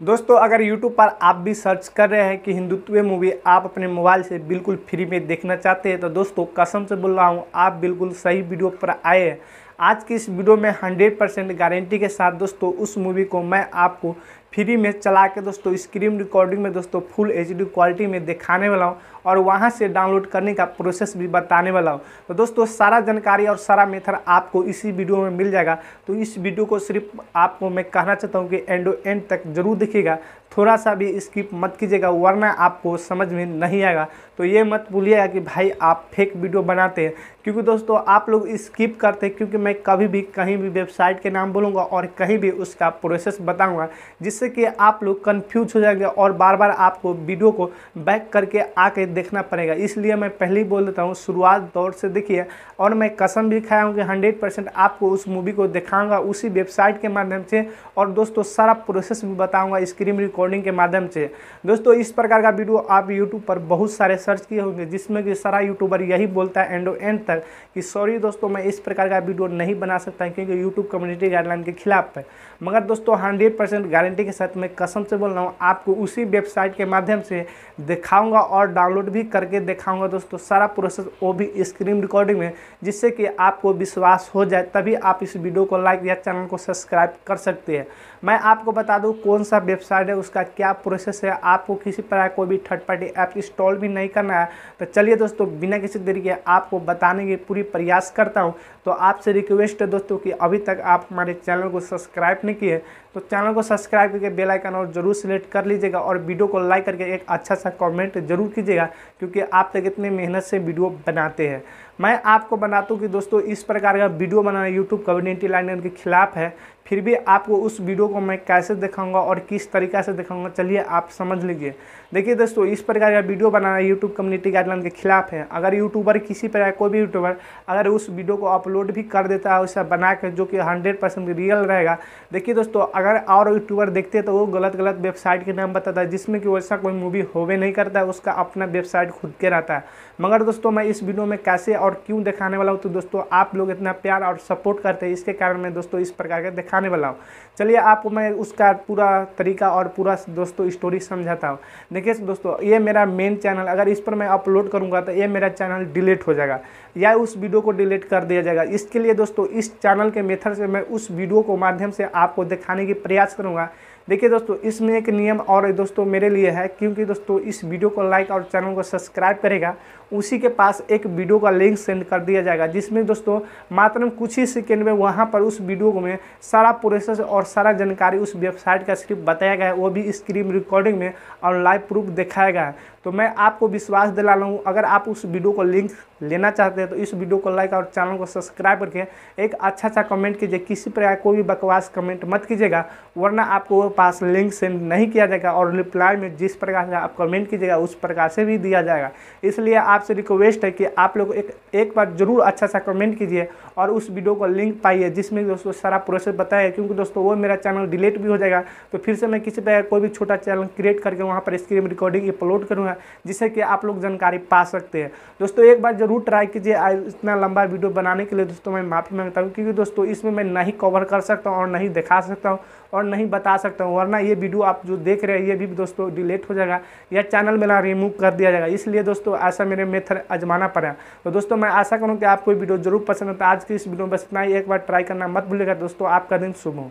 दोस्तों, अगर YouTube पर आप भी सर्च कर रहे हैं कि हिंदुत्व मूवी आप अपने मोबाइल से बिल्कुल फ्री में देखना चाहते हैं तो दोस्तों, कसम से बोल रहा हूँ, आप बिल्कुल सही वीडियो पर आए हैं। आज की इस वीडियो में 100 परसेंट गारंटी के साथ दोस्तों, उस मूवी को मैं आपको फ्री में चला के दोस्तों स्क्रीन रिकॉर्डिंग में दोस्तों फुल एचडी क्वालिटी में दिखाने वाला हूँ। और वहाँ से डाउनलोड करने का प्रोसेस भी बताने वाला हूँ। तो दोस्तों, सारा जानकारी और सारा मेथड आपको इसी वीडियो में मिल जाएगा। तो इस वीडियो को सिर्फ़ आपको मैं कहना चाहता हूँ कि एंडो एंड तक ज़रूर देखिएगा। थोड़ा सा भी स्किप मत कीजिएगा, वरना आपको समझ में नहीं आएगा। तो ये मत भूलिएगा कि भाई आप फेक वीडियो बनाते हैं। क्योंकि दोस्तों, आप लोग स्किप करते हैं क्योंकि मैं कभी भी कहीं भी वेबसाइट के नाम बोलूँगा और कहीं भी उसका प्रोसेस बताऊँगा, जिससे कि आप लोग कन्फ्यूज़ हो जाएँगे और बार बार आपको वीडियो को बैक करके आके देखना पड़ेगा। इसलिए मैं पहले ही बोल देता हूँ, शुरुआत दौर से देखिए और मैं कसम भी खाया हूँ कि हंड्रेड परसेंट आपको उस मूवी को दिखाऊँगा, उसी वेबसाइट के माध्यम से और दोस्तों सारा प्रोसेस भी बताऊँगा स्क्रीन रिकॉर्डिंग के माध्यम से। दोस्तों, इस प्रकार का वीडियो आप यूट्यूब पर बहुत सारे सर्च किए होंगे, जिसमें कि सारा यूट्यूबर यही बोलता है एंडो एंड तक कि सॉरी दोस्तों, मैं इस प्रकार का वीडियो नहीं बना सकता क्योंकि यूट्यूब कम्युनिटी गाइडलाइन के खिलाफ है। मगर दोस्तों, हंड्रेड परसेंट गारंटी के साथ मैं कसम से बोल रहा हूँ, आपको उसी वेबसाइट के माध्यम से दिखाऊँगा और डाउनलोड भी करके दिखाऊँगा दोस्तों, सारा प्रोसेस वो भी स्क्रीन रिकॉर्डिंग में, जिससे कि आपको विश्वास हो जाए, तभी आप इस वीडियो को लाइक या चैनल को सब्सक्राइब कर सकते हैं। मैं आपको बता दूँ कौन सा वेबसाइट है, उसका क्या प्रोसेस है, आपको किसी प्रकार कोई भी थर्ड पार्टी ऐप इंस्टॉल भी नहीं करना है। तो चलिए दोस्तों, बिना किसी देरी के आपको बताने की पूरी प्रयास करता हूँ। तो आपसे रिक्वेस्ट है दोस्तों कि अभी तक आप हमारे चैनल को सब्सक्राइब नहीं किए तो चैनल को सब्सक्राइब करके बेल आइकन और ज़रूर सिलेक्ट कर लीजिएगा और वीडियो को लाइक करके एक अच्छा सा कमेंट ज़रूर कीजिएगा। क्योंकि आप तक इतने मेहनत से वीडियो बनाते हैं। मैं आपको बनाता हूँ कि दोस्तों, इस प्रकार का वीडियो बनाना यूट्यूब कम्युनिटी लाइन के खिलाफ है। फिर भी आपको उस वीडियो को मैं कैसे दिखाऊँगा और किस तरीक़ा से दिखाऊँगा, चलिए आप समझ लीजिए। देखिए दोस्तों, इस प्रकार का वीडियो बनाना यूट्यूब कम्युनिटी गाइडलाइन के खिलाफ है। अगर यूट्यूबर किसी प्रकार, कोई भी यूट्यूबर अगर उस वीडियो को अपलोड भी कर देता है वैसा बना कर जो कि हंड्रेड परसेंट रियल रहेगा। देखिए दोस्तों, अगर और यूट्यूबर देखते हैं तो वो गलत गलत वेबसाइट के नाम बताता है, जिसमें कि वैसा कोई मूवी होवे नहीं करता है उसका अपना वेबसाइट खुद के रहता है। मगर दोस्तों, मैं इस वीडियो में कैसे और क्यों दिखाने वाला हूँ? तो दोस्तों, आप लोग इतना प्यार और सपोर्ट करते हैं, इसके कारण मैं दोस्तों इस प्रकार का दिखाने वाला हूँ। चलिए आपको मैं उसका पूरा तरीका और पूरा दोस्तों स्टोरी समझाता हूँ। देखिए दोस्तों, ये मेरा मेन चैनल अगर इस पर मैं अपलोड करूँगा तो ये मेरा चैनल डिलीट हो जाएगा। या उस वीडियो को डिलीट कर दिया जाएगा। इसके लिए दोस्तों, इस चैनल के मेथड से मैं उस वीडियो को माध्यम से आपको दिखाने की प्रयास करूँगा। देखिए दोस्तों, इसमें एक नियम और दोस्तों मेरे लिए है, क्योंकि दोस्तों इस वीडियो को लाइक और चैनल को सब्सक्राइब करेगा, उसी के पास एक वीडियो का लिंक सेंड कर दिया जाएगा, जिसमें दोस्तों मात्र कुछ ही सेकेंड में वहाँ पर उस वीडियो में सारा प्रोसेस और सारा जानकारी उस वेबसाइट का सिर्फ़ बताया गया है, वो भी स्क्रीन रिकॉर्डिंग में और लाइव प्रूफ दिखाया गया है। तो मैं आपको विश्वास दिला हूँ, अगर आप उस वीडियो को लिंक लेना चाहते हैं तो इस वीडियो को लाइक और चैनल को सब्सक्राइब करके एक अच्छा अच्छा कमेंट कीजिए। किसी प्रकार कोई भी बकवास कमेंट मत कीजिएगा, वरना आपको पास लिंक सेंड नहीं किया जाएगा और रिप्लाई में जिस प्रकार से आप कमेंट कीजिएगा, उस प्रकार से भी दिया जाएगा। इसलिए आपसे रिक्वेस्ट है कि आप लोग एक एक बार ज़रूर अच्छा सा कमेंट कीजिए और उस वीडियो को लिंक पाइए, जिसमें दोस्तों सारा प्रोसेस बताया क्योंकि दोस्तों वो मेरा चैनल डिलीट भी हो जाएगा तो फिर से मैं किसी प्रकार कोई भी छोटा चैनल क्रिएट करके वहाँ पर स्क्रीन रिकॉर्डिंग अपलोड करूँगा, जिससे कि आप लोग जानकारी पा सकते हैं। दोस्तों एक बार ज़रूर ट्राई कीजिए। इतना लंबा वीडियो बनाने के लिए दोस्तों मैं माफ़ी माँगता हूँ, क्योंकि दोस्तों इसमें मैं नहीं कवर कर सकता हूँ और नहीं दिखा सकता हूँ और नहीं बता सकता हूँ, वरना ये वीडियो आप जो देख रहे हैं, ये भी दोस्तों डिलीट हो जाएगा या चैनल मेरा रिमूव कर दिया जाएगा। इसलिए दोस्तों ऐसा मेरे मेथड आजमाना पड़ा तो दोस्तों मैं आशा करूँ कि आपको वीडियो ज़रूर पसंद आता आज की इस वीडियो में बस इतना ही। एक बार ट्राई करना मत भूलिएगा दोस्तों, आपका दिन शुभ हो।